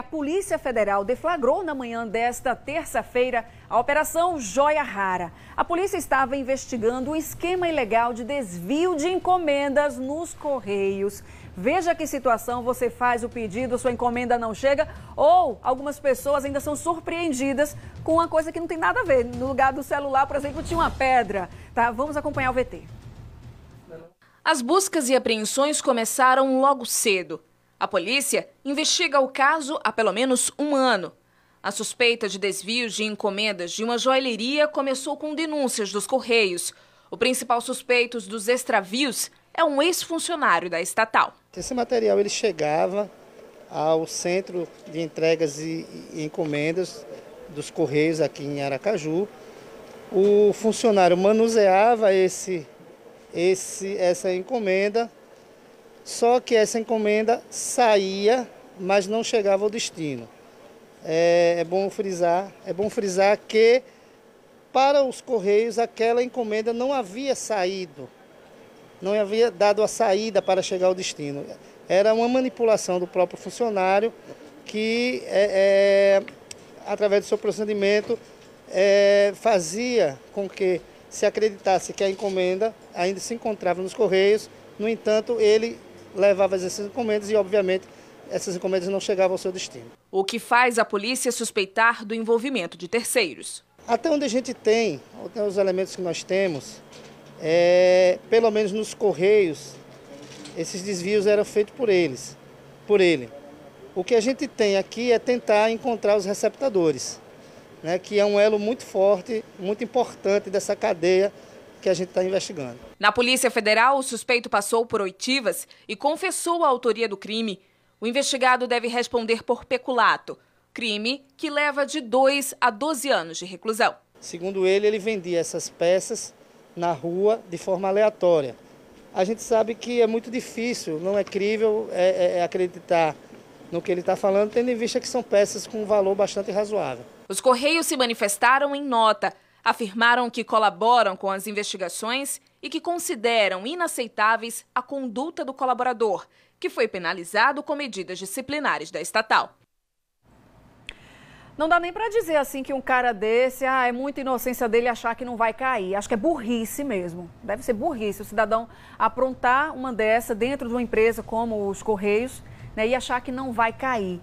A Polícia Federal deflagrou na manhã desta terça-feira a Operação Joia Rara. A polícia estava investigando um esquema ilegal de desvio de encomendas nos Correios. Veja que situação você faz o pedido, sua encomenda não chega, ou algumas pessoas ainda são surpreendidas com uma coisa que não tem nada a ver. No lugar do celular, por exemplo, tinha uma pedra. Tá? Vamos acompanhar o VT. As buscas e apreensões começaram logo cedo. A polícia investiga o caso há pelo menos um ano. A suspeita de desvios de encomendas de uma joalheria começou com denúncias dos Correios. O principal suspeito dos extravios é um ex-funcionário da estatal. Esse material ele chegava ao centro de entregas e encomendas dos Correios aqui em Aracaju. O funcionário manuseava esse, esse, essa encomenda só que essa encomenda saía, mas não chegava ao destino. É, é, bom frisar, é bom frisar que para os correios aquela encomenda não havia saído, não havia dado a saída para chegar ao destino. Era uma manipulação do próprio funcionário que, é, é, através do seu procedimento, é, fazia com que se acreditasse que a encomenda ainda se encontrava nos correios. No entanto, ele levava essas encomendas e, obviamente, essas encomendas não chegavam ao seu destino. O que faz a polícia suspeitar do envolvimento de terceiros? Até onde a gente tem, até os elementos que nós temos, é, pelo menos nos correios, esses desvios eram feitos por eles, por ele. O que a gente tem aqui é tentar encontrar os receptadores, né, que é um elo muito forte, muito importante dessa cadeia que a gente está investigando. Na Polícia Federal, o suspeito passou por oitivas e confessou a autoria do crime. O investigado deve responder por peculato, crime que leva de 2 a 12 anos de reclusão. Segundo ele, ele vendia essas peças na rua de forma aleatória. A gente sabe que é muito difícil, não é crível é, é, é acreditar no que ele está falando, tendo em vista que são peças com um valor bastante razoável. Os Correios se manifestaram em nota afirmaram que colaboram com as investigações e que consideram inaceitáveis a conduta do colaborador, que foi penalizado com medidas disciplinares da estatal. Não dá nem para dizer assim que um cara desse, ah, é muita inocência dele achar que não vai cair. Acho que é burrice mesmo. Deve ser burrice o cidadão aprontar uma dessa dentro de uma empresa como os Correios né, e achar que não vai cair.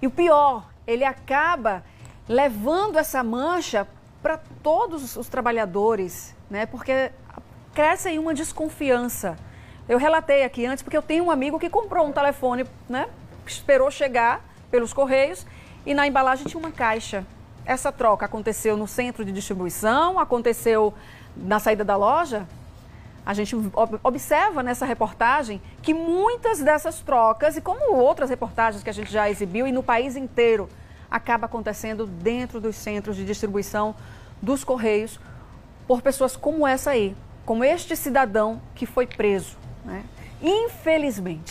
E o pior, ele acaba levando essa mancha para todos os trabalhadores, né? Porque cresce aí uma desconfiança. Eu relatei aqui antes porque eu tenho um amigo que comprou um telefone, né? Esperou chegar pelos correios e na embalagem tinha uma caixa. Essa troca aconteceu no centro de distribuição, aconteceu na saída da loja. A gente observa nessa reportagem que muitas dessas trocas, e como outras reportagens que a gente já exibiu e no país inteiro, acaba acontecendo dentro dos centros de distribuição dos Correios por pessoas como essa aí, como este cidadão que foi preso, né? infelizmente.